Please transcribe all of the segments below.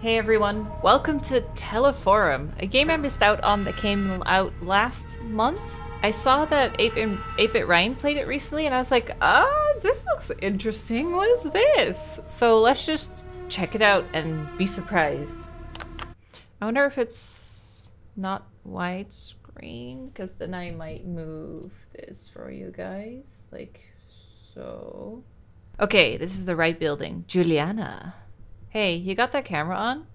Hey everyone, welcome to Teleforum, a game I missed out on that came out last month. I saw that 8-Bit 8-Bit Ryan played it recently and I was like, ah, this looks interesting, what is this? So let's just check it out and be surprised. I wonder if it's not widescreen, because then I might move this for you guys, like so. Okay, this is the right building. Juliana. Hey, you got that camera on?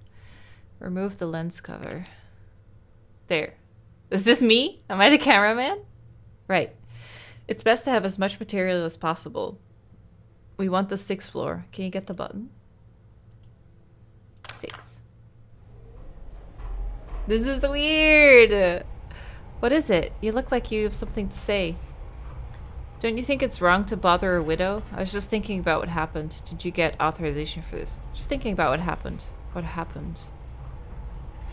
Remove the lens cover. There. Is this me? Am I the cameraman? Right. It's best to have as much material as possible. We want the sixth floor. Can you get the button? Six. This is weird. What is it? You look like you have something to say. Don't you think it's wrong to bother a widow? I was just thinking about what happened. Did you get authorization for this? Just thinking about what happened. What happened?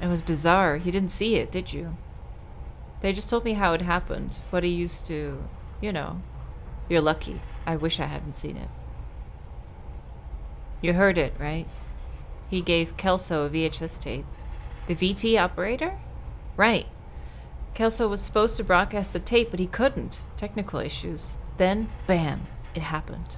It was bizarre. You didn't see it, did you? They just told me how it happened. What he used to, you know. You're lucky. I wish I hadn't seen it. You heard it, right? He gave Kelso a VHS tape. The VT operator? Right. Kelso was supposed to broadcast the tape, but he couldn't. Technical issues. Then, bam, it happened.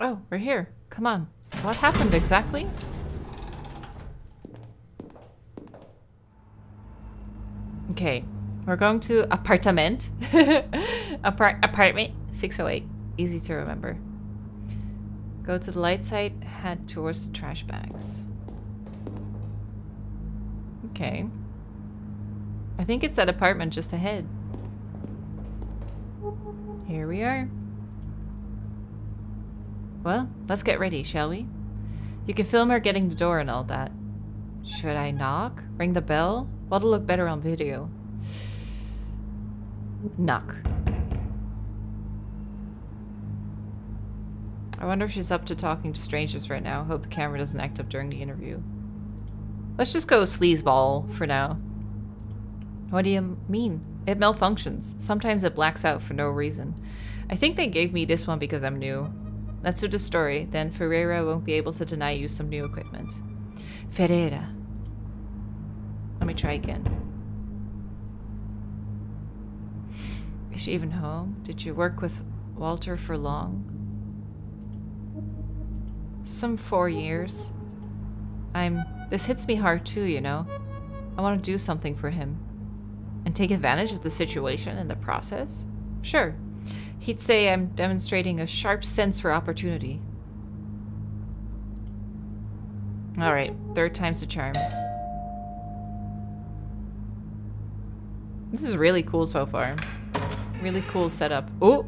Oh, we're here. Come on. What happened exactly? Okay, we're going to apartment. Apart apartment 608. Easy to remember. Go to the light site, head towards the trash bags. Okay. I think it's that apartment just ahead. Here we are. Well, let's get ready, shall we? You can film her getting the door and all that. Should I knock? Ring the bell? What'll look better on video? Knock. I wonder if she's up to talking to strangers right now. Hope the camera doesn't act up during the interview. Let's just go sleazeball for now. What do you mean? It malfunctions. Sometimes it blacks out for no reason. I think they gave me this one because I'm new. That's the story. Then Ferreira won't be able to deny you some new equipment. Ferreira. Let me try again. Is she even home? Did you work with Walter for long? Some four years. I'm... This hits me hard too, you know? I want to do something for him. And take advantage of the situation in the process? Sure. He'd say I'm demonstrating a sharp sense for opportunity. Alright, third time's the charm. This is really cool so far. Really cool setup. Oh!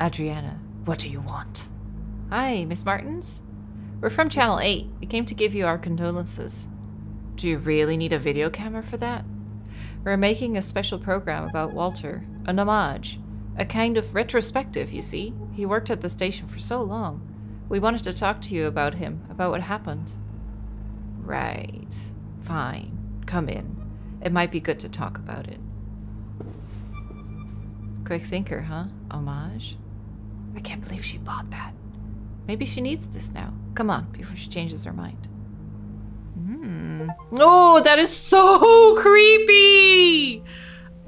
Adriana, what do you want? Hi, Miss Martins. We're from Channel 8. We came to give you our condolences. Do you really need a video camera for that? We're making a special program about Walter. An homage. A kind of retrospective, you see. He worked at the station for so long. We wanted to talk to you about him, about what happened. Right. Fine. Come in. It might be good to talk about it. Quick thinker, huh? Homage? I can't believe she bought that. Maybe she needs this now. Come on, before she changes her mind. Mm. Oh, that is so creepy!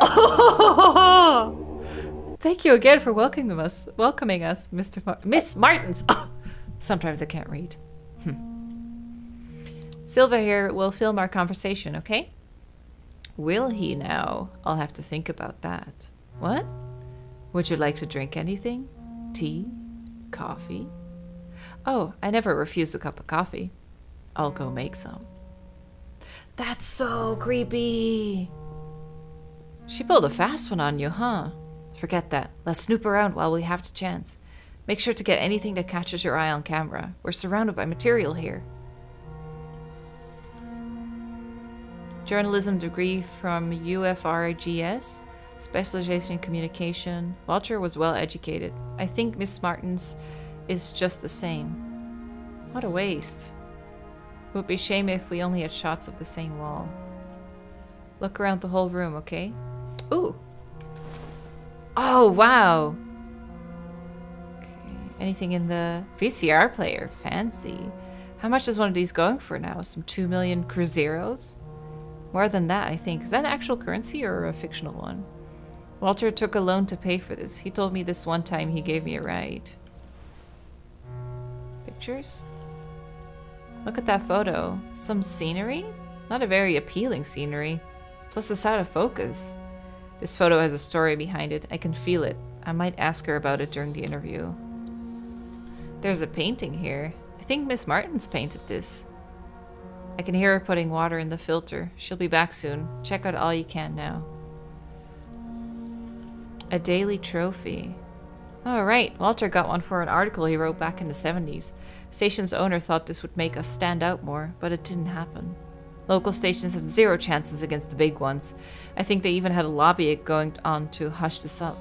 Oh! Thank you again for welcoming us, welcoming us, Mr. Mar Miss Martins. Oh, sometimes I can't read. Hmm. Silva here will film our conversation, okay? Will he now? I'll have to think about that. What? Would you like to drink anything? Tea? Coffee? Oh, I never refuse a cup of coffee. I'll go make some. That's so creepy. She pulled a fast one on you, huh? Forget that. Let's snoop around while we have the chance. Make sure to get anything that catches your eye on camera. We're surrounded by material here. Journalism degree from UFRGS. Specialization in communication. Walter was well educated. I think Miss Martins is just the same. What a waste. It would be shame if we only had shots of the same wall. Look around the whole room, okay? Ooh. Oh, wow. Okay. Anything in the VCR player? Fancy. How much is one of these going for now? Some 2 million cruzeiros? More than that, I think. Is that an actual currency or a fictional one? Walter took a loan to pay for this. He told me this one time he gave me a ride. Pictures? Look at that photo. Some scenery? Not a very appealing scenery. Plus it's out of focus. This photo has a story behind it. I can feel it. I might ask her about it during the interview. There's a painting here. I think Miss Martins painted this. I can hear her putting water in the filter. She'll be back soon. Check out all you can now. A daily trophy. Oh, right. Walter got one for an article he wrote back in the 70s. Station's owner thought this would make us stand out more, but it didn't happen. Local stations have zero chances against the big ones. I think they even had a lobby going on to hush this up.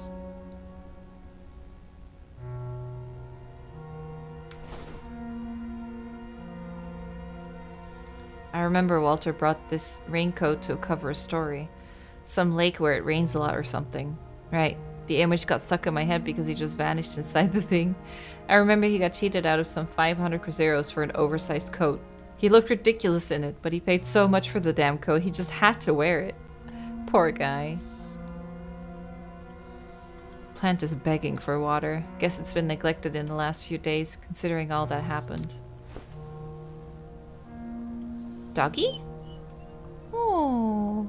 I remember Walter brought this raincoat to cover a story. Some lake where it rains a lot or something. Right. The image got stuck in my head because he just vanished inside the thing. I remember he got cheated out of some 500 cruzeiros for an oversized coat. He looked ridiculous in it, but he paid so much for the damn coat, he just had to wear it. Poor guy. Plant is begging for water. Guess it's been neglected in the last few days, considering all that happened. Doggy? Oh.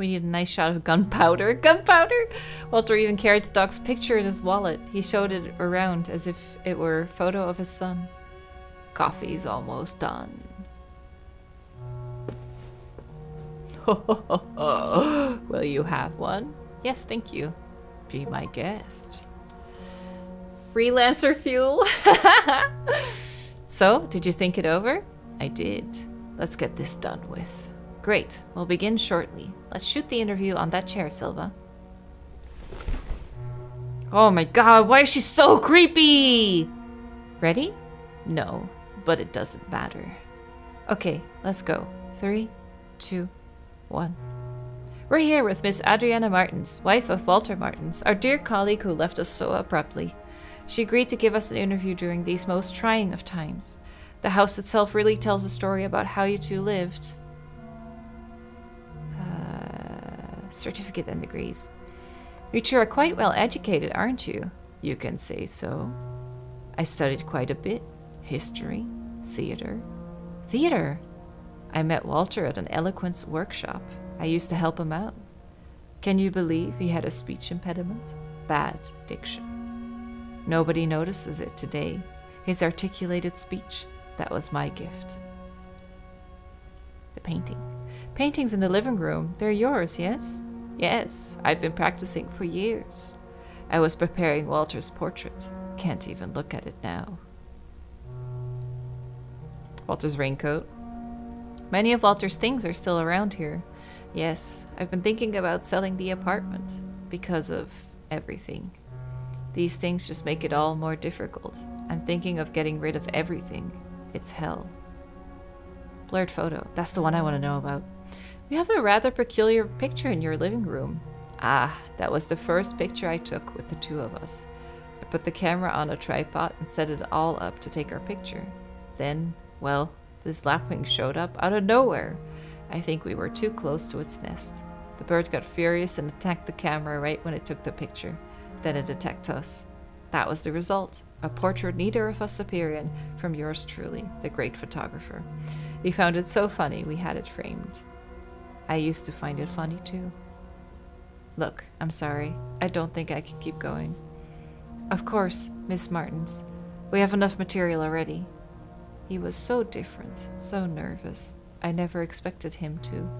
We need a nice shot of gunpowder. Gunpowder? Walter even carried dog's picture in his wallet. He showed it around as if it were a photo of his son. Coffee's almost done. Will you have one? Yes, thank you. Be my guest. Freelancer fuel? so, did you think it over? I did. Let's get this done with. Great. We'll begin shortly. Let's shoot the interview on that chair, Silva. Oh my god, why is she so creepy? Ready? No, but it doesn't matter. Okay, let's go. Three, two, one. We're here with Miss Adriana Martins, wife of Walter Martins, our dear colleague who left us so abruptly. She agreed to give us an interview during these most trying of times. The house itself really tells a story about how you two lived, certificate and degrees. You two are quite well educated, aren't you? You can say so. I studied quite a bit. History, theater. Theater! I met Walter at an eloquence workshop. I used to help him out. Can you believe he had a speech impediment? Bad diction. Nobody notices it today. His articulated speech, that was my gift. The painting. Paintings in the living room. They're yours, yes? Yes, I've been practicing for years. I was preparing Walter's portrait. Can't even look at it now. Walter's raincoat. Many of Walter's things are still around here. Yes, I've been thinking about selling the apartment because of everything. These things just make it all more difficult. I'm thinking of getting rid of everything. It's hell. Blurred photo. That's the one I want to know about. You have a rather peculiar picture in your living room. Ah, that was the first picture I took with the two of us. I put the camera on a tripod and set it all up to take our picture. Then, well, this lapwing showed up out of nowhere. I think we were too close to its nest. The bird got furious and attacked the camera right when it took the picture. Then it attacked us. That was the result. A portrait neither of us appear in, from yours truly, the great photographer. We found it so funny we had it framed. I used to find it funny too. Look, I'm sorry. I don't think I can keep going. Of course, Miss Martins. We have enough material already. He was so different, so nervous. I never expected him to.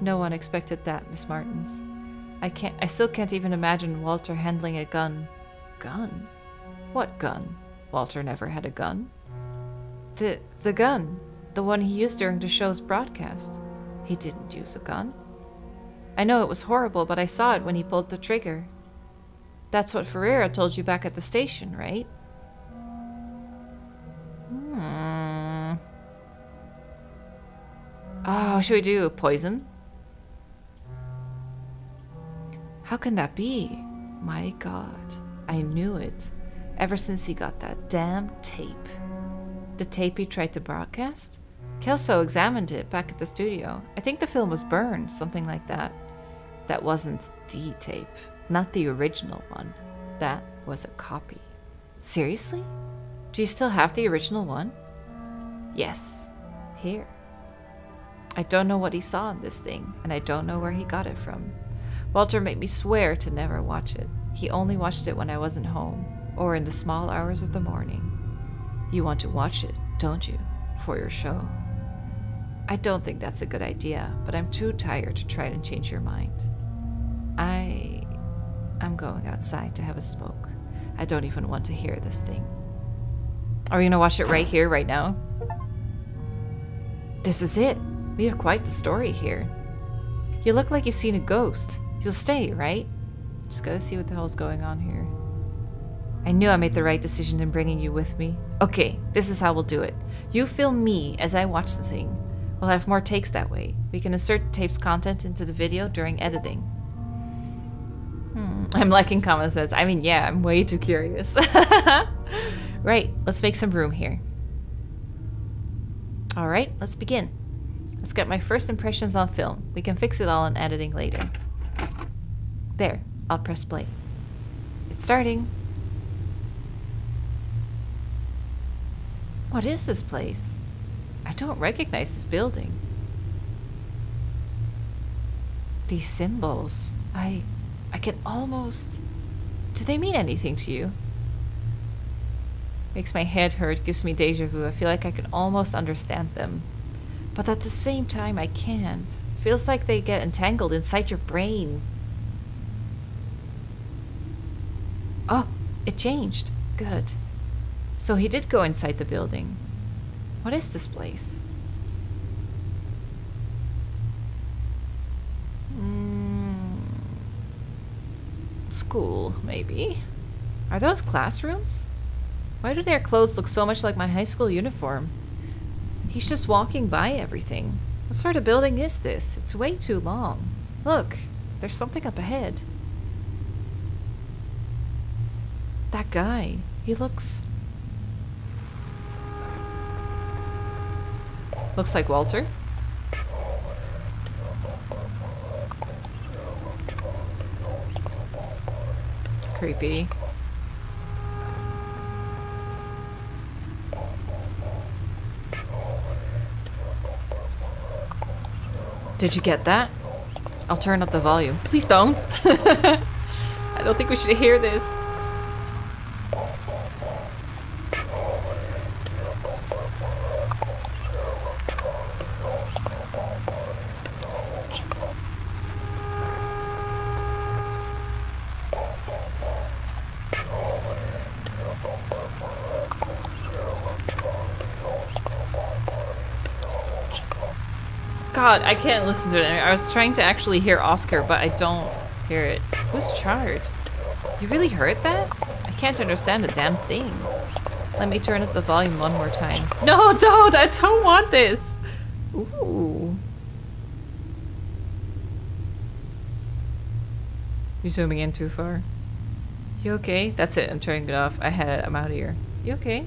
No one expected that, Miss Martins. I can't I still can't even imagine Walter handling a gun. Gun? What gun? Walter never had a gun. The the gun. The one he used during the show's broadcast. He didn't use a gun. I know it was horrible, but I saw it when he pulled the trigger. That's what Ferreira told you back at the station, right? Hmm. Oh, should we do poison? How can that be? My god, I knew it. Ever since he got that damn tape. The tape he tried to broadcast? Kelso examined it back at the studio. I think the film was burned, something like that. That wasn't the tape, not the original one. That was a copy. Seriously? Do you still have the original one? Yes, here. I don't know what he saw in this thing, and I don't know where he got it from. Walter made me swear to never watch it. He only watched it when I wasn't home, or in the small hours of the morning. You want to watch it, don't you? For your show. I don't think that's a good idea, but I'm too tired to try and change your mind. I. I'm going outside to have a smoke. I don't even want to hear this thing. Are we gonna watch it right here, right now? This is it. We have quite the story here. You look like you've seen a ghost. You'll stay, right? Just gotta see what the hell's going on here. I knew I made the right decision in bringing you with me. Okay, this is how we'll do it. You film me as I watch the thing. We'll have more takes that way. We can insert tape's content into the video during editing. Hmm. I'm liking common says. I mean, yeah, I'm way too curious. right, let's make some room here. Alright, let's begin. Let's get my first impressions on film. We can fix it all in editing later. There, I'll press play. It's starting. What is this place? I don't recognize this building. These symbols, I I can almost Do they mean anything to you? Makes my head hurt, gives me deja vu. I feel like I can almost understand them. But at the same time I can't. Feels like they get entangled inside your brain. Oh, it changed. Good. So he did go inside the building. What is this place? Mm, school, maybe. Are those classrooms? Why do their clothes look so much like my high school uniform? He's just walking by everything. What sort of building is this? It's way too long. Look, there's something up ahead. That guy, he looks Looks like Walter. Creepy. Did you get that? I'll turn up the volume. Please don't. I don't think we should hear this. God, I can't listen to it. I was trying to actually hear Oscar, but I don't hear it. Who's Chard? You really heard that? I can't understand a damn thing. Let me turn up the volume one more time. No, don't! I don't want this! Ooh. You're zooming in too far? You okay? That's it, I'm turning it off. I had it, I'm out of here. You okay?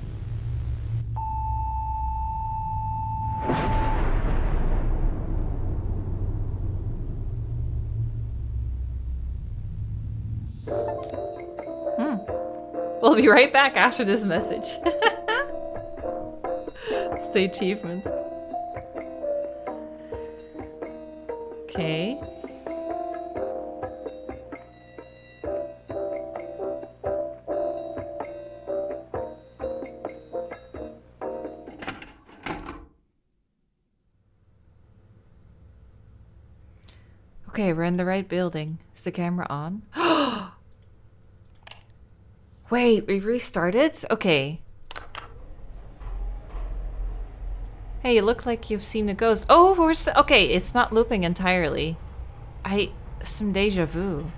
We'll be right back after this message. Stay achievement. Okay. Okay, we're in the right building. Is the camera on? Wait, we restarted? Okay. Hey, you look like you've seen a ghost. Oh, we're okay. It's not looping entirely. I some deja vu.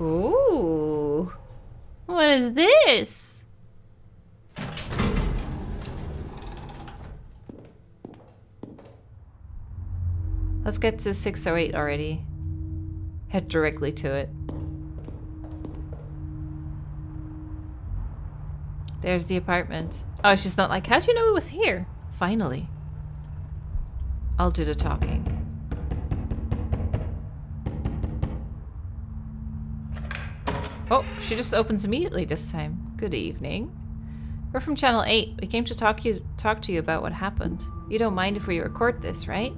Ooh, what is this? Let's get to 608 already. Head directly to it. There's the apartment. Oh, she's not like, how'd you know it was here? Finally. I'll do the talking. Oh, she just opens immediately this time. Good evening. We're from Channel 8. We came to talk you talk to you about what happened. You don't mind if we record this, right?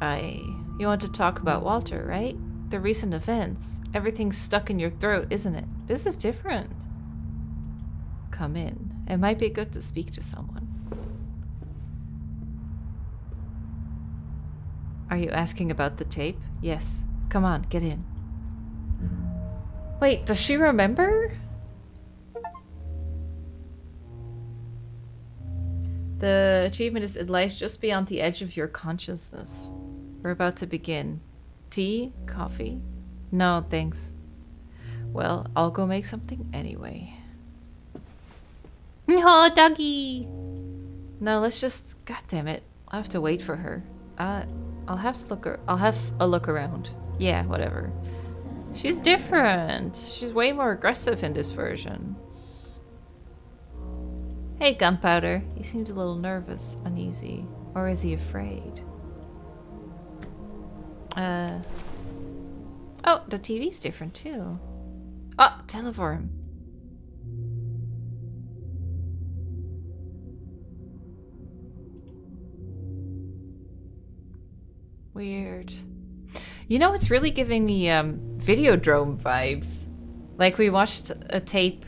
I... You want to talk about Walter, right? The recent events. Everything's stuck in your throat, isn't it? This is different. Come in. It might be good to speak to someone. Are you asking about the tape? Yes. Come on, get in. Wait, does she remember? The achievement is it lies just beyond the edge of your consciousness. We're about to begin. Tea? Coffee? No, thanks. Well, I'll go make something anyway. Oh, doggy! No, let's just... God damn it. I'll have to wait for her. Uh, I'll have to look... I'll have a look around. Yeah, whatever. She's different. She's way more aggressive in this version. Hey, Gunpowder. He seems a little nervous, uneasy. Or is he afraid? Uh... Oh, the TV's different too. Oh, Teleforum. Weird. You know, it's really giving me um, Videodrome vibes. Like we watched a tape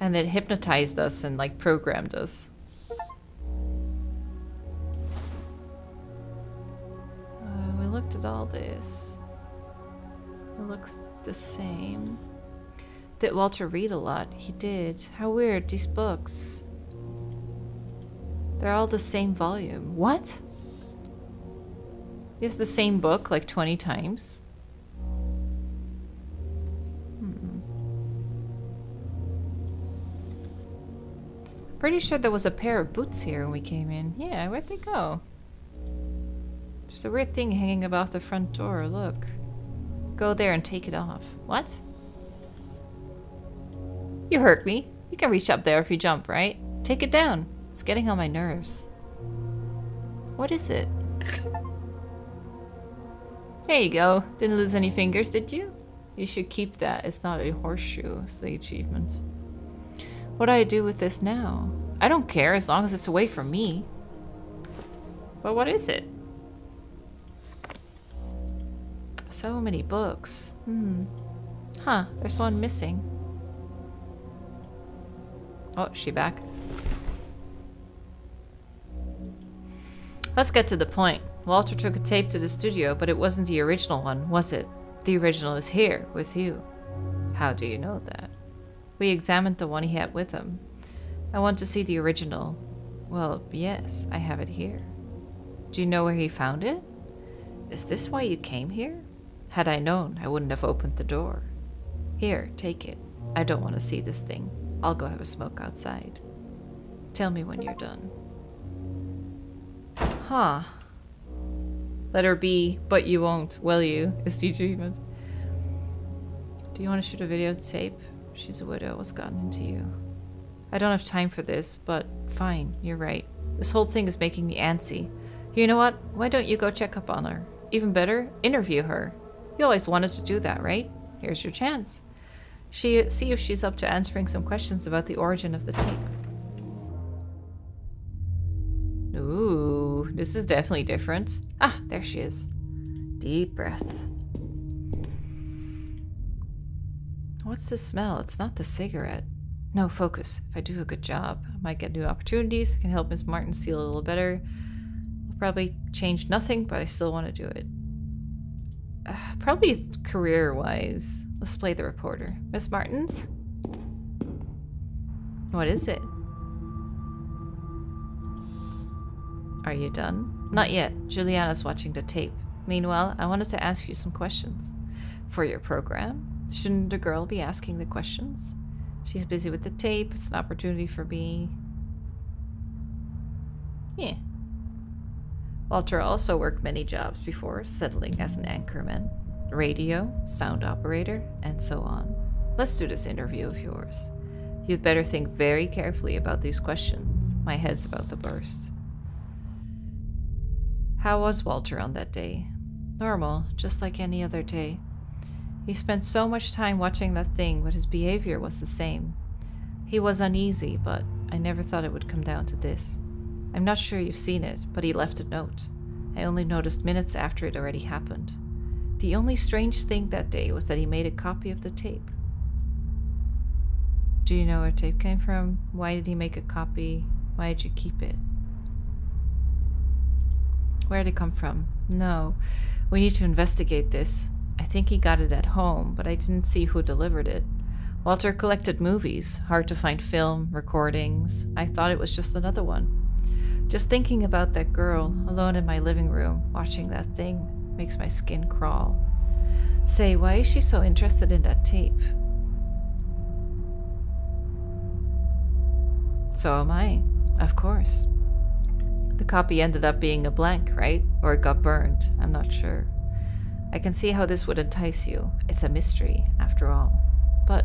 and it hypnotized us and like programmed us. At all this. It looks the same. Did Walter read a lot? He did. How weird, these books. They're all the same volume. What? He has the same book like 20 times. Hmm. Pretty sure there was a pair of boots here when we came in. Yeah, where'd they go? There's a weird thing hanging above the front door. Look. Go there and take it off. What? You hurt me. You can reach up there if you jump, right? Take it down. It's getting on my nerves. What is it? There you go. Didn't lose any fingers, did you? You should keep that. It's not a horseshoe, it's the achievement. What do I do with this now? I don't care as long as it's away from me. But what is it? So many books. Hmm. Huh, there's one missing. Oh, she back? Let's get to the point. Walter took a tape to the studio, but it wasn't the original one, was it? The original is here, with you. How do you know that? We examined the one he had with him. I want to see the original. Well, yes, I have it here. Do you know where he found it? Is this why you came here? Had I known, I wouldn't have opened the door. Here, take it. I don't want to see this thing. I'll go have a smoke outside. Tell me when you're done. Huh. Let her be, but you won't, will you? Is the achievement. Do you want to shoot a videotape? She's a widow. What's gotten into you? I don't have time for this, but fine, you're right. This whole thing is making me antsy. You know what? Why don't you go check up on her? Even better, interview her. You always wanted to do that, right? Here's your chance. She see if she's up to answering some questions about the origin of the tape. Ooh, this is definitely different. Ah, there she is. Deep breath. What's the smell? It's not the cigarette. No, focus. If I do a good job, I might get new opportunities. I can help Miss Martin feel a little better. I'll probably change nothing, but I still want to do it. Uh, probably career-wise. Let's play the reporter. Miss Martins? What is it? Are you done? Not yet. Juliana's watching the tape. Meanwhile, I wanted to ask you some questions. For your program, shouldn't a girl be asking the questions? She's busy with the tape. It's an opportunity for me. Yeah. Walter also worked many jobs before settling as an anchorman, radio, sound operator, and so on. Let's do this interview of yours. You'd better think very carefully about these questions. My head's about to burst. How was Walter on that day? Normal, just like any other day. He spent so much time watching that thing, but his behavior was the same. He was uneasy, but I never thought it would come down to this. I'm not sure you've seen it, but he left a note. I only noticed minutes after it already happened. The only strange thing that day was that he made a copy of the tape. Do you know where tape came from? Why did he make a copy? Why did you keep it? Where did it come from? No. We need to investigate this. I think he got it at home, but I didn't see who delivered it. Walter collected movies. Hard to find film, recordings. I thought it was just another one. Just thinking about that girl alone in my living room watching that thing makes my skin crawl. Say, why is she so interested in that tape? So am I, of course. The copy ended up being a blank, right? Or it got burned. I'm not sure. I can see how this would entice you. It's a mystery, after all. But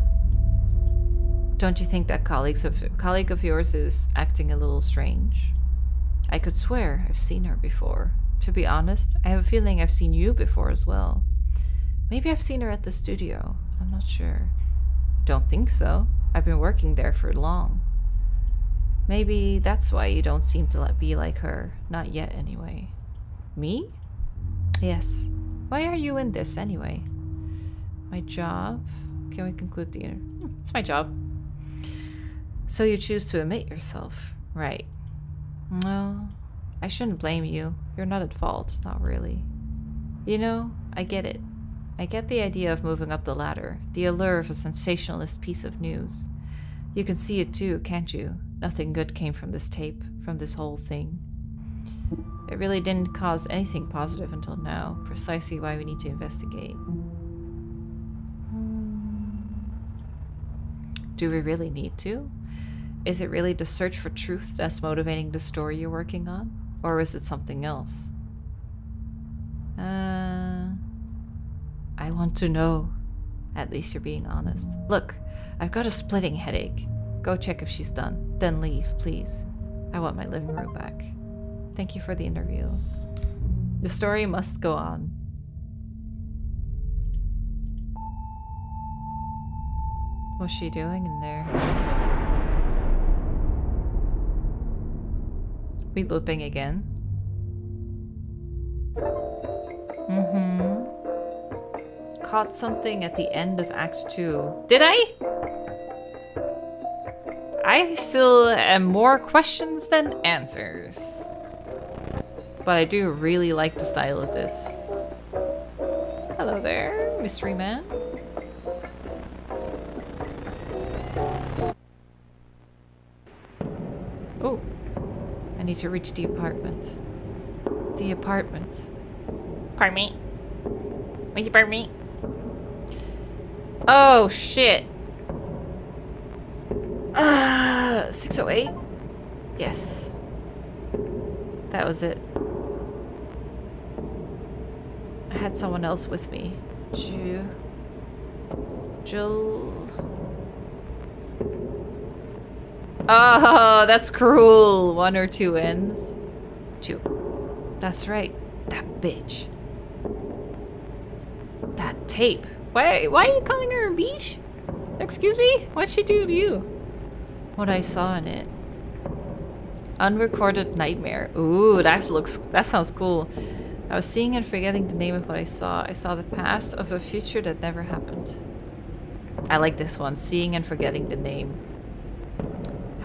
don't you think that colleagues of, colleague of yours is acting a little strange? I could swear I've seen her before. To be honest, I have a feeling I've seen you before as well. Maybe I've seen her at the studio. I'm not sure. Don't think so. I've been working there for long. Maybe that's why you don't seem to let be like her. Not yet, anyway. Me? Yes. Why are you in this, anyway? My job? Can we conclude the It's my job. So you choose to omit yourself. Right. Well, I shouldn't blame you. You're not at fault. Not really. You know, I get it. I get the idea of moving up the ladder, the allure of a sensationalist piece of news. You can see it too, can't you? Nothing good came from this tape, from this whole thing. It really didn't cause anything positive until now, precisely why we need to investigate. Do we really need to? Is it really the search for truth that's motivating the story you're working on? Or is it something else? Uh, I want to know. At least you're being honest. Look, I've got a splitting headache. Go check if she's done. Then leave, please. I want my living room back. Thank you for the interview. The story must go on. What's she doing in there? We looping again? Mm-hmm. Caught something at the end of Act 2. Did I? I still am more questions than answers. But I do really like the style of this. Hello there, mystery man. Need to reach the apartment. The apartment. Pardon me? Where's your pardon me? Oh, shit. Uh, 608? Yes. That was it. I had someone else with me. Ju... Jill... Oh, that's cruel. One or two ends. Two. That's right. That bitch. That tape. Why, why are you calling her a bitch? Excuse me? What'd she do to you? What I saw in it. Unrecorded nightmare. Ooh, that looks, that sounds cool. I was seeing and forgetting the name of what I saw. I saw the past of a future that never happened. I like this one, seeing and forgetting the name.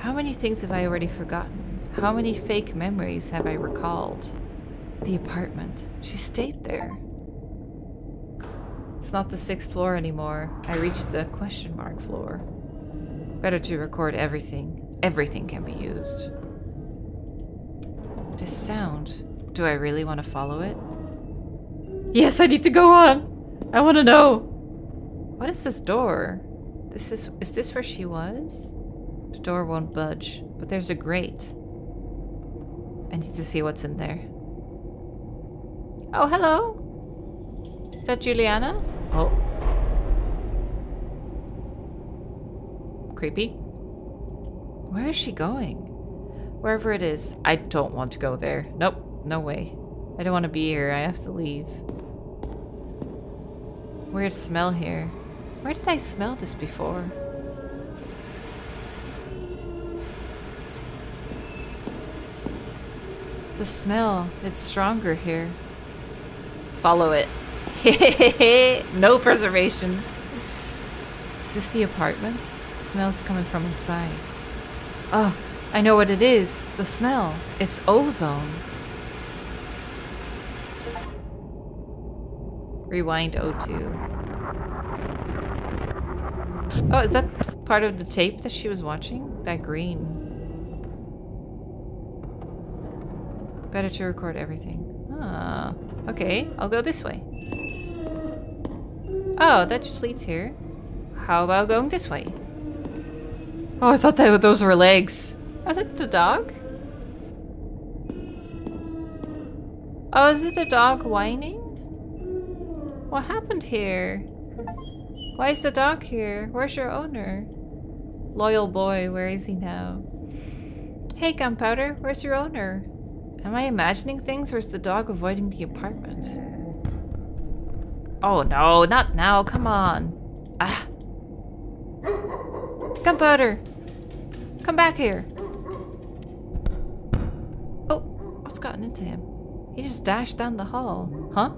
How many things have I already forgotten? How many fake memories have I recalled? The apartment. She stayed there. It's not the sixth floor anymore. I reached the question mark floor. Better to record everything. Everything can be used. This sound. Do I really want to follow it? Yes, I need to go on. I want to know. What is this door? This is is this where she was? The door won't budge, but there's a grate. I need to see what's in there. Oh, hello. Is that Juliana? Oh. Creepy. Where is she going? Wherever it is. I don't want to go there. Nope. No way. I don't want to be here. I have to leave. Weird smell here. Where did I smell this before? The smell, it's stronger here. Follow it. no preservation. Is this the apartment? The smell's coming from inside. Oh, I know what it is. The smell. It's ozone. Rewind O2. Oh, is that part of the tape that she was watching? That green. Better to record everything. Ah, okay. I'll go this way. Oh, that just leads here. How about going this way? Oh, I thought that those were legs. Is it the dog? Oh, is it the dog whining? What happened here? Why is the dog here? Where's your owner? Loyal boy, where is he now? Hey, Gunpowder, where's your owner? Am I imagining things or is the dog avoiding the apartment? Oh no, not now, come on. Ah. Gunpowder! Come back here! Oh, what's gotten into him? He just dashed down the hall. Huh?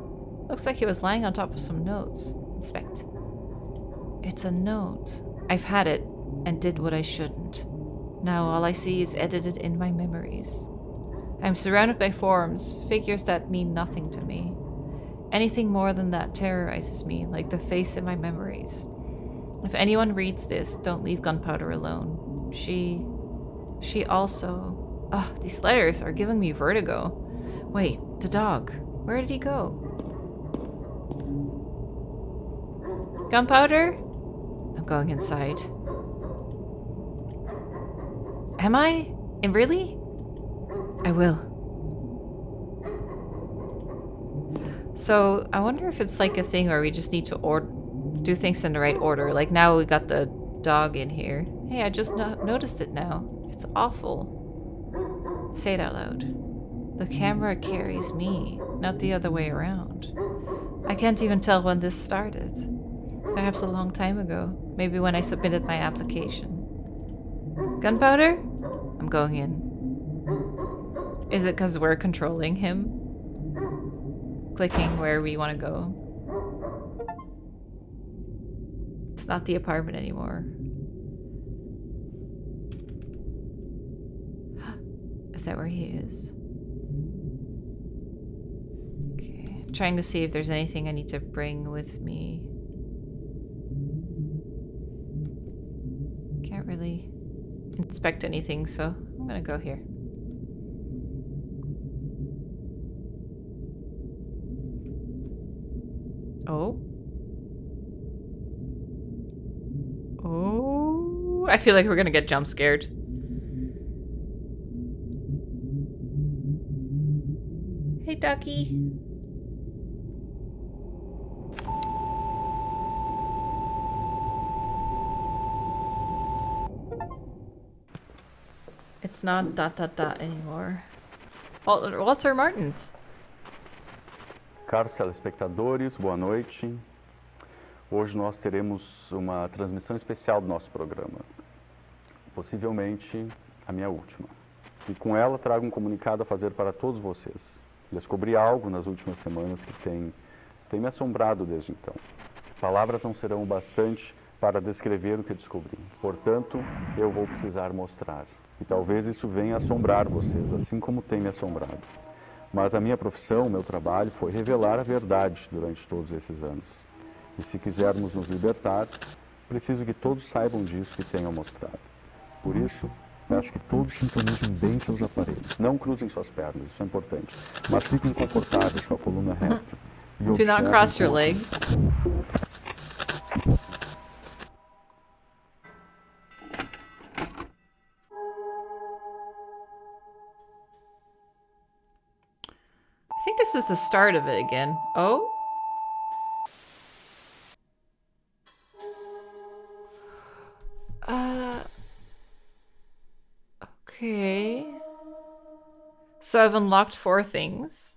Looks like he was lying on top of some notes. Inspect. It's a note. I've had it and did what I shouldn't. Now all I see is edited in my memories. I'm surrounded by forms, figures that mean nothing to me. Anything more than that terrorizes me, like the face in my memories. If anyone reads this, don't leave Gunpowder alone. She... She also... Ugh, oh, these letters are giving me vertigo. Wait, the dog. Where did he go? Gunpowder? I'm going inside. Am I? And really? I will. So I wonder if it's like a thing where we just need to or do things in the right order. Like now we got the dog in here. Hey, I just no noticed it now. It's awful. Say it out loud. The camera carries me, not the other way around. I can't even tell when this started. Perhaps a long time ago. Maybe when I submitted my application. Gunpowder? I'm going in. Is it because we're controlling him? Clicking where we want to go. It's not the apartment anymore. Is that where he is? Okay. Trying to see if there's anything I need to bring with me. Can't really inspect anything, so I'm gonna go here. Oh. Oh. I feel like we're gonna get jump scared. Hey, ducky. It's not dot dot dot anymore. Walter Martins. Caros telespectadores, boa noite. Hoje nós teremos uma transmissão especial do nosso programa, possivelmente a minha última. E com ela trago um comunicado a fazer para todos vocês. Descobri algo nas últimas semanas que tem, tem me assombrado desde então. Palavras não serão bastante para descrever o que descobri. Portanto, eu vou precisar mostrar. E talvez isso venha assombrar vocês, assim como tem me assombrado. Mas a minha profissão, o meu trabalho, foi revelar a verdade durante todos esses anos. E se quisermos nos libertar, preciso que todos saibam disso e tenham mostrado. Por isso, peço que todos sintonizem bem seus aparelhos. Não cruzem suas pernas, isso é importante. Mas fiquem confortáveis com a coluna reta. Do not cross your legs. This is the start of it again. Oh? Uh. Okay. So I've unlocked four things.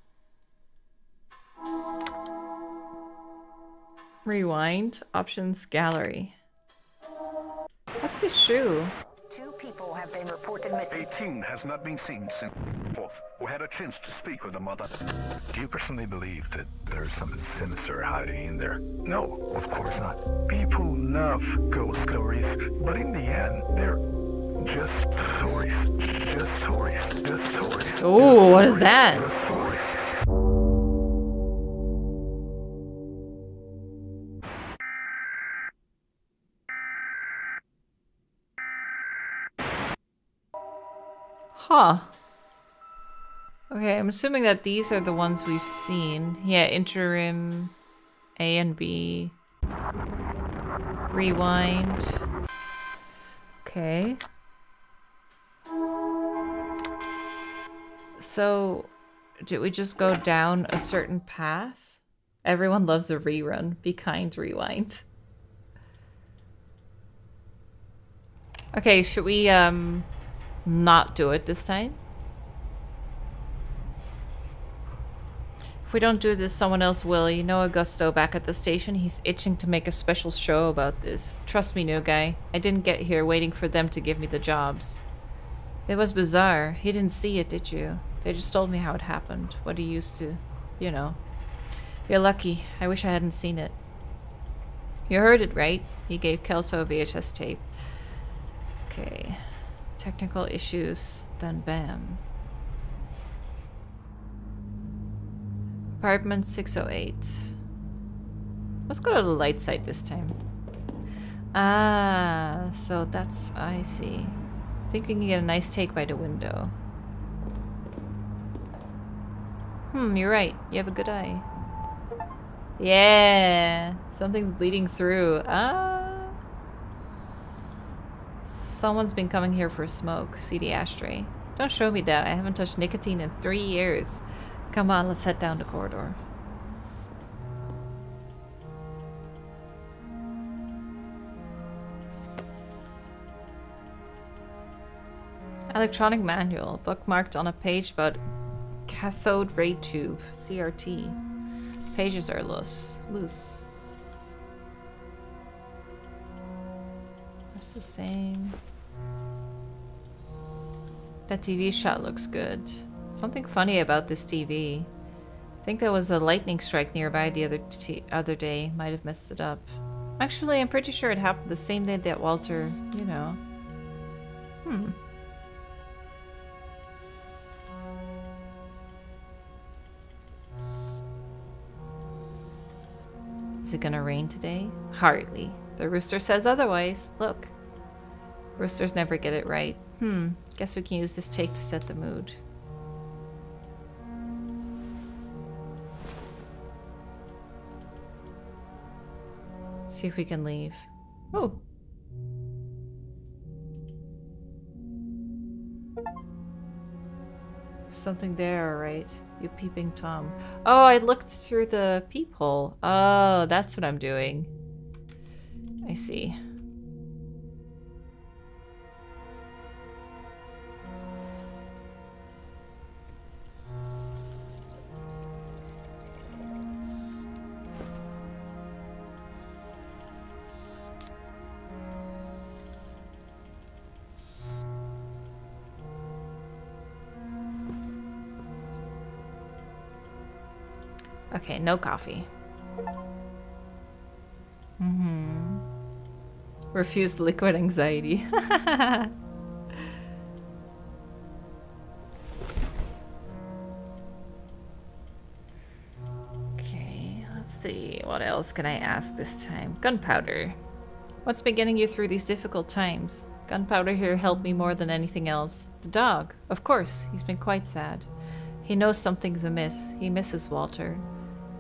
Rewind. Options. Gallery. What's this shoe? Two people have been reported missing. 18 has not been seen since 4th. We had a chance to speak with the mother. Do you personally believe that there's something sinister hiding in there? No, Of course not. people love ghost stories, but in the end, they're just stories. Just stories. Just stories. Ooh, what is that? Huh. Okay, I'm assuming that these are the ones we've seen. Yeah, interim, A and B, rewind. Okay. So, did we just go down a certain path? Everyone loves a rerun. Be kind, rewind. Okay, should we, um, not do it this time? If we don't do this, someone else will. You know Augusto back at the station? He's itching to make a special show about this. Trust me, new guy. I didn't get here waiting for them to give me the jobs. It was bizarre. You didn't see it, did you? They just told me how it happened. What he used to, you know. You're lucky. I wish I hadn't seen it. You heard it, right? He gave Kelso a VHS tape. Okay. Technical issues, then bam. Apartment 608. Let's go to the light side this time. Ah, so that's. I see. I think we can get a nice take by the window. Hmm, you're right. You have a good eye. Yeah, something's bleeding through. Ah. Someone's been coming here for a smoke. See the ashtray. Don't show me that. I haven't touched nicotine in three years. Come on, let's head down the corridor. Electronic manual, bookmarked on a page about cathode ray tube, CRT. Pages are loose. Loose. The same. That TV shot looks good. Something funny about this TV. I think there was a lightning strike nearby the other other day. Might have messed it up. Actually, I'm pretty sure it happened the same day that Walter, you know. Hmm. Is it gonna rain today? Hardly. The rooster says otherwise. Look. Roosters never get it right. Hmm. Guess we can use this take to set the mood. See if we can leave. Oh. Something there, right? You peeping Tom. Oh, I looked through the peephole. Oh, that's what I'm doing. I see. Okay, no coffee. Mm-hmm. Refused liquid anxiety. okay, let's see. What else can I ask this time? Gunpowder. What's been getting you through these difficult times? Gunpowder here helped me more than anything else. The dog. Of course, he's been quite sad. He knows something's amiss. He misses Walter.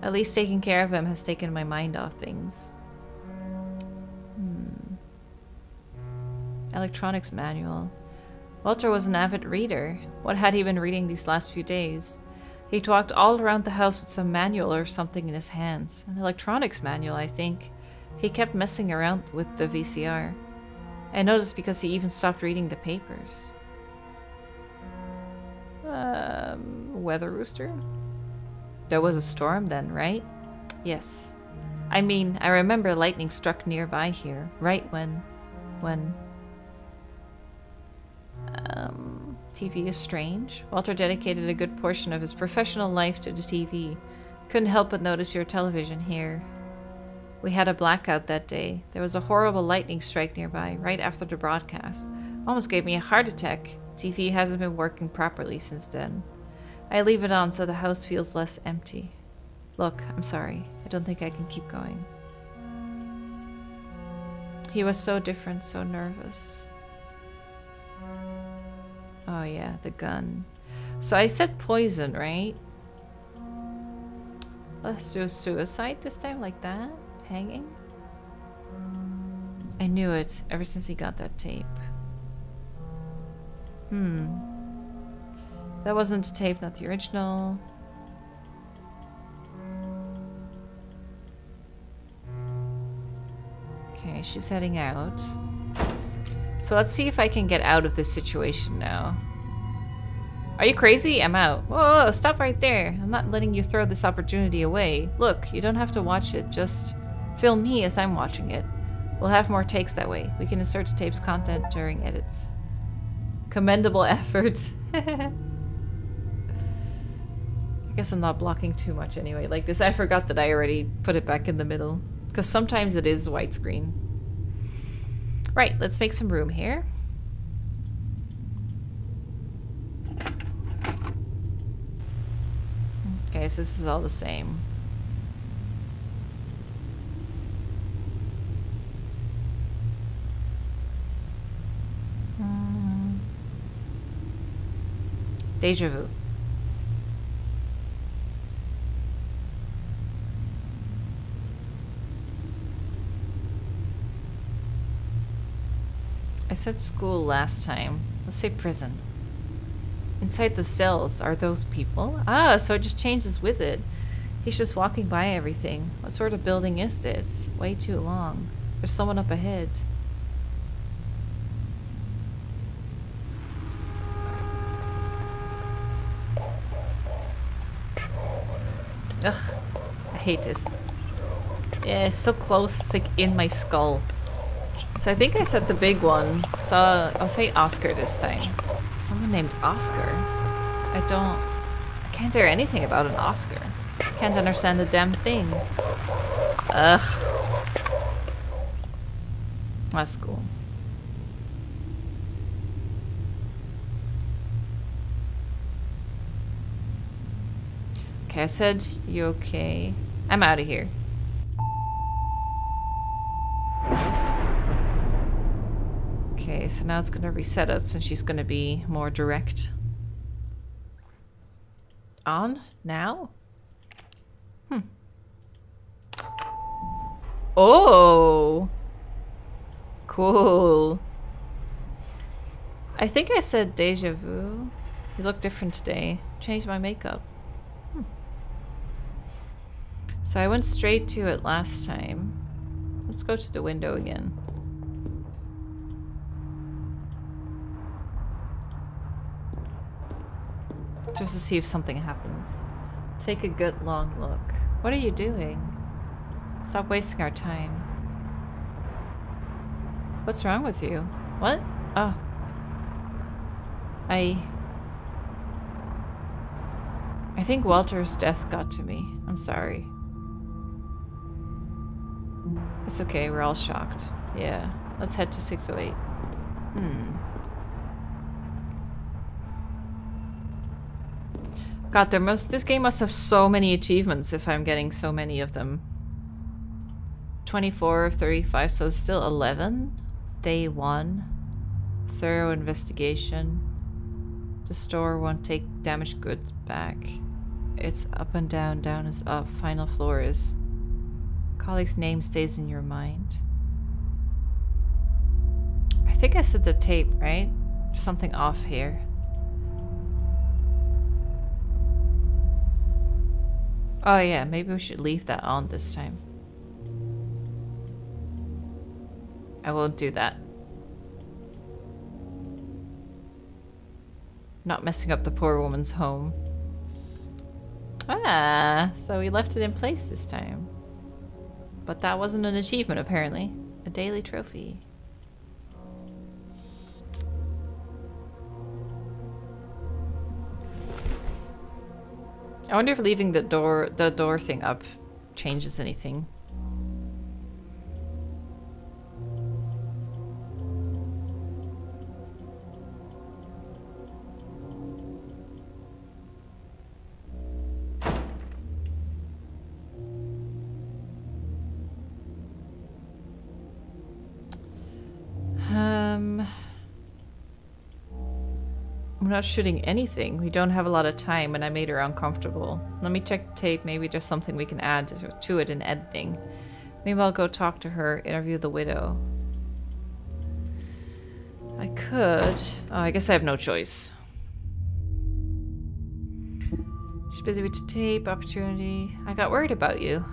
At least taking care of him has taken my mind off things. Hmm. Electronics manual. Walter was an avid reader. What had he been reading these last few days? He'd walked all around the house with some manual or something in his hands. An electronics manual, I think. He kept messing around with the VCR. I noticed because he even stopped reading the papers. Um, weather rooster? There was a storm then, right? Yes. I mean, I remember lightning struck nearby here, right when. when. Um, TV is strange. Walter dedicated a good portion of his professional life to the TV. Couldn't help but notice your television here. We had a blackout that day. There was a horrible lightning strike nearby, right after the broadcast. Almost gave me a heart attack. TV hasn't been working properly since then. I leave it on so the house feels less empty. Look, I'm sorry. I don't think I can keep going. He was so different, so nervous. Oh yeah, the gun. So I said poison, right? Let's do a suicide this time, like that? Hanging? I knew it ever since he got that tape. Hmm. That wasn't a tape, not the original. Okay, she's heading out. So let's see if I can get out of this situation now. Are you crazy? I'm out. Whoa, whoa, stop right there. I'm not letting you throw this opportunity away. Look, you don't have to watch it. Just film me as I'm watching it. We'll have more takes that way. We can insert tape's content during edits. Commendable effort. I guess I'm not blocking too much anyway. Like this, I forgot that I already put it back in the middle. Because sometimes it is widescreen. Right, let's make some room here. Okay, so this is all the same. Hmm. Deja vu. Said school last time. Let's say prison. Inside the cells are those people? Ah, so it just changes with it. He's just walking by everything. What sort of building is this? Way too long. There's someone up ahead. Ugh, I hate this. Yeah, it's so close, it's like in my skull. So I think I said the big one. So I'll say Oscar this time. Someone named Oscar. I don't... I can't hear anything about an Oscar. Can't understand a damn thing. Ugh. That's cool. Okay, I said you okay. I'm out of here. So now it's gonna reset us and she's gonna be more direct. On? Now? Hmm. Oh! Cool. I think I said deja vu. You look different today. Changed my makeup. Hmm. So I went straight to it last time. Let's go to the window again. Just to see if something happens. Take a good long look. What are you doing? Stop wasting our time. What's wrong with you? What? Oh. I... I think Walter's death got to me. I'm sorry. It's okay, we're all shocked. Yeah, let's head to 608. Hmm. God, there must this game must have so many achievements if I'm getting so many of them. 24 of 35, so it's still 11. Day 1. Thorough investigation. The store won't take damaged goods back. It's up and down, down is up. Final floor is. Colleague's name stays in your mind. I think I said the tape, right? There's something off here. Oh yeah, maybe we should leave that on this time. I won't do that. Not messing up the poor woman's home. Ah, so we left it in place this time. But that wasn't an achievement, apparently. A daily trophy. I wonder if leaving the door the door thing up changes anything. Not shooting anything. We don't have a lot of time and I made her uncomfortable. Let me check the tape. Maybe there's something we can add to, it in editing. I'll go talk to her, interview the widow. I could. Oh, I guess I have no choice. She's busy with the tape, opportunity. I got worried about you.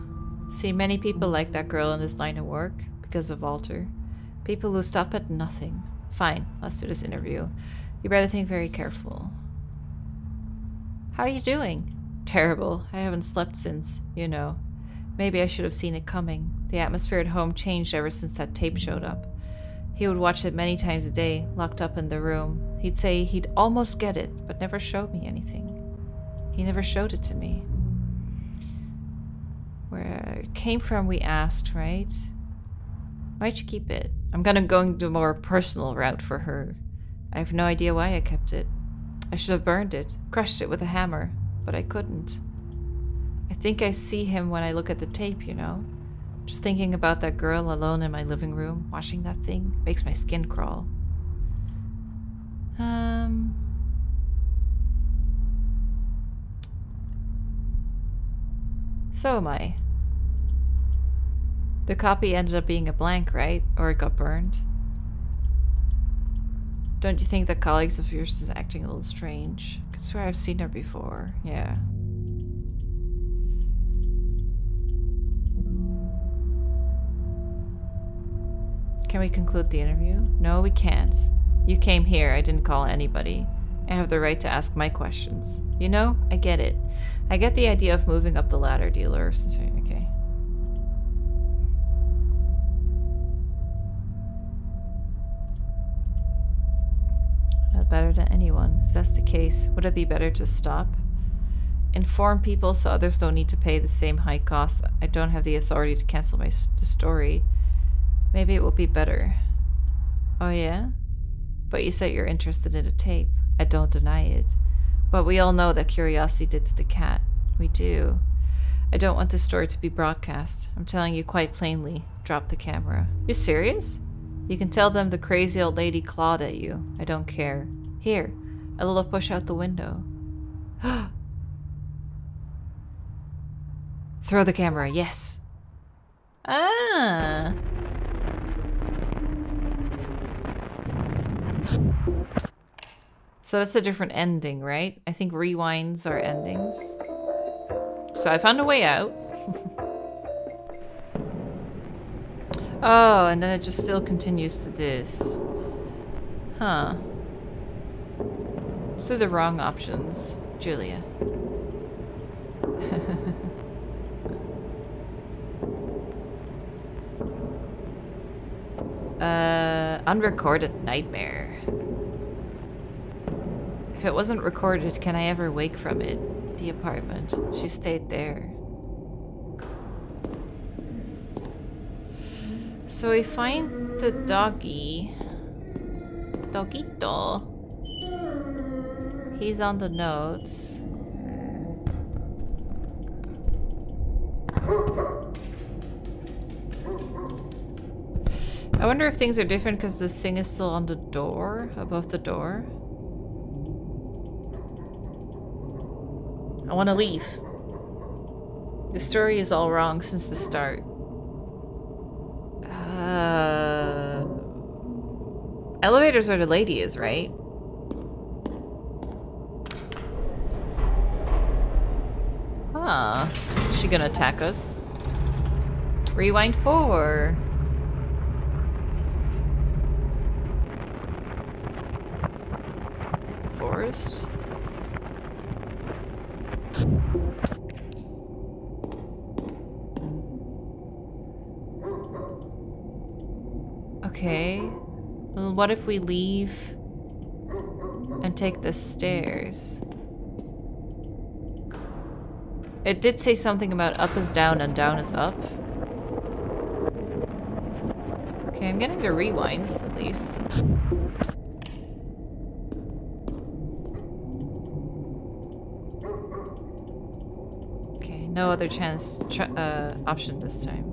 See many people like that girl in this line of work because of Walter. People who stop at nothing. Fine, let's do this interview. You better think very careful. How are you doing? Terrible. I haven't slept since, you know. Maybe I should have seen it coming. The atmosphere at home changed ever since that tape showed up. He would watch it many times a day, locked up in the room. He'd say he'd almost get it, but never showed me anything. He never showed it to me. Where it came from, we asked, right? Why'd you keep it? I'm gonna go the more personal route for her. I have no idea why I kept it. I should have burned it, crushed it with a hammer, but I couldn't. I think I see him when I look at the tape, you know? Just thinking about that girl alone in my living room, watching that thing, makes my skin crawl. Um. So am I. The copy ended up being a blank, right? Or it got burned? Don't you think that colleagues of yours is acting a little strange? I swear I've seen her before. Yeah. Can we conclude the interview? No, we can't. You came here. I didn't call anybody. I have the right to ask my questions. You know, I get it. I get the idea of moving up the ladder, dealer. Okay. Better than anyone. If that's the case, would it be better to stop? Inform people so others don't need to pay the same high cost. I don't have the authority to cancel my the story. Maybe it will be better. Oh yeah? But you said you're interested in a tape. I don't deny it. But we all know that curiosity did to the cat. We do. I don't want this story to be broadcast. I'm telling you quite plainly. Drop the camera. You serious? You can tell them the crazy old lady clawed at you. I don't care. Here, a little push out the window. Throw the camera, yes. Ah. So that's a different ending, right? I think rewinds are endings. So I found a way out. oh, and then it just still continues to this. Huh. So the wrong options, Julia. uh, unrecorded nightmare. If it wasn't recorded, can I ever wake from it? The apartment. She stayed there. So we find the doggy. Dogito. He's on the notes. I wonder if things are different because the thing is still on the door, above the door. I want to leave. The story is all wrong since the start. Uh, elevators are the ladies, right? Huh. Huh. Is she gonna attack us? Rewind four. Forest. Okay. Well, what if we leave and take the stairs? It did say something about up is down and down is up. Okay, I'm getting the rewinds at least. Okay, no other chance uh, option this time.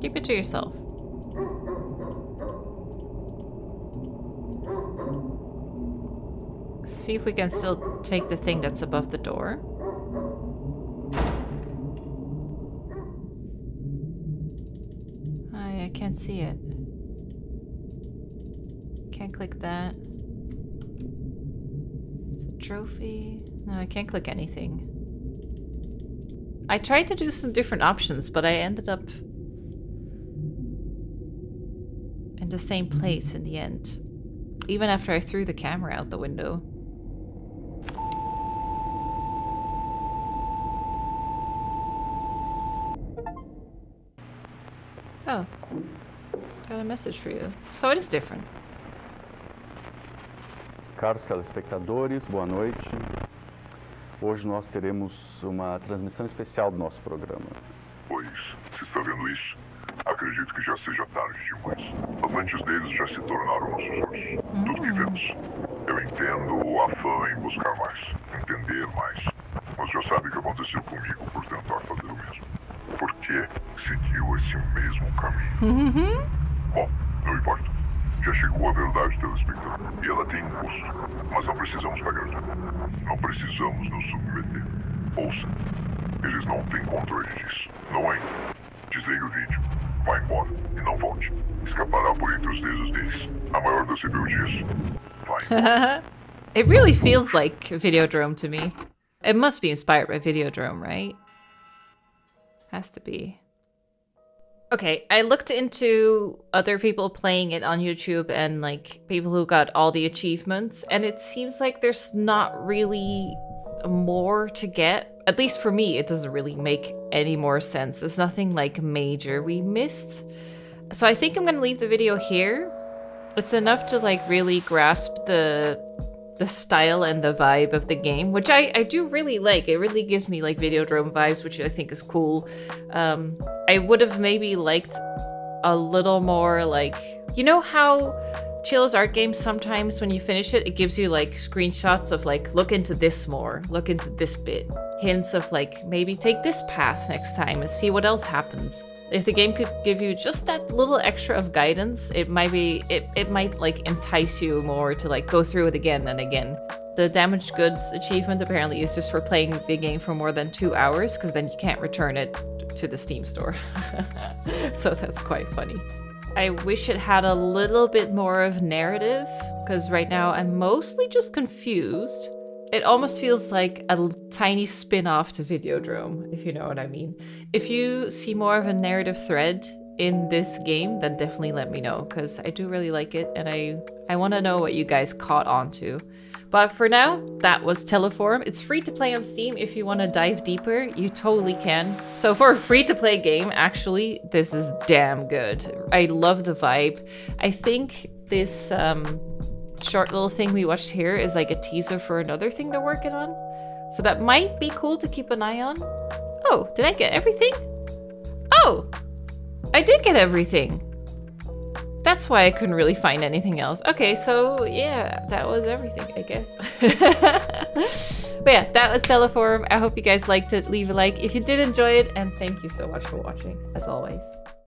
Keep it to yourself. See if we can still take the thing that's above the door. I, I can't see it. Can't click that. Is it trophy? No, I can't click anything. I tried to do some different options, but I ended up in the same place in the end. Even after I threw the camera out the window. Oh. Got a message for you. So it is different. Caros telespectadores, boa noite. Hoje nós teremos uma transmissão especial do nosso programa. Pois, se está vendo isso, acredito que já seja tarde demais. As lentes deles já se tornaram nossos olhos. Tudo que vemos. Eu entendo o afã em buscar mais, entender mais. Mas já sabe o que aconteceu comigo por tentar fazer o mesmo. Por que seguiu esse mesmo caminho? Bom, não importa. Já chegou a verdade, telespectador. E ela tem um custo. Mas não precisamos pagar. Não precisamos nos submeter. Ouça. Eles não têm controle disso. Não ainda. Desligue o vídeo. Vá embora e não volte. Escapará por entre os dedos deles. A maior das rebeldias. Vai it really feels like Videodrome to me. It must be inspired by Videodrome, right? Has to be. Okay, I looked into other people playing it on YouTube and like people who got all the achievements, and it seems like there's not really more to get. At least for me, it doesn't really make any more sense. There's nothing like major we missed. So I think I'm gonna leave the video here. It's enough to like really grasp the the style and the vibe of the game, which I, I do really like. It really gives me like Videodrome vibes, which I think is cool. Um, I would have maybe liked a little more like, you know how Chilla's Art games sometimes when you finish it, it gives you like screenshots of like, look into this more, look into this bit. Hints of like, maybe take this path next time and see what else happens. If the game could give you just that little extra of guidance, it might be it, it might like entice you more to like go through it again and again. The damaged goods achievement apparently is just for playing the game for more than two hours, because then you can't return it to the Steam store. so that's quite funny. I wish it had a little bit more of narrative, because right now I'm mostly just confused. It almost feels like a tiny spin off to Videodrome, if you know what I mean. If you see more of a narrative thread in this game, then definitely let me know, because I do really like it and I, I want to know what you guys caught on to. But for now, that was Teleforum. It's free to play on Steam. If you want to dive deeper, you totally can. So for a free to play game, actually, this is damn good. I love the vibe. I think this um, short little thing we watched here is like a teaser for another thing they're working on. So that might be cool to keep an eye on. Oh, did I get everything? Oh, I did get everything. That's why I couldn't really find anything else. Okay, so yeah, that was everything, I guess. but yeah, that was Teleforum. I hope you guys liked it. Leave a like if you did enjoy it, and thank you so much for watching, as always.